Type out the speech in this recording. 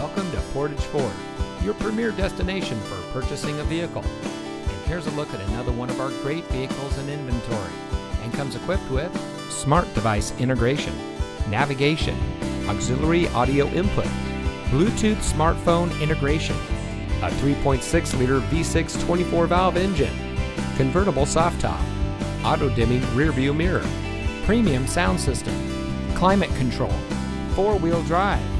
Welcome to Portage Ford, your premier destination for purchasing a vehicle. And here's a look at another one of our great vehicles in inventory and comes equipped with smart device integration, navigation, auxiliary audio input, Bluetooth smartphone integration, a 3.6 liter V6 24 valve engine, convertible soft top, auto dimming rear view mirror, premium sound system, climate control, four wheel drive.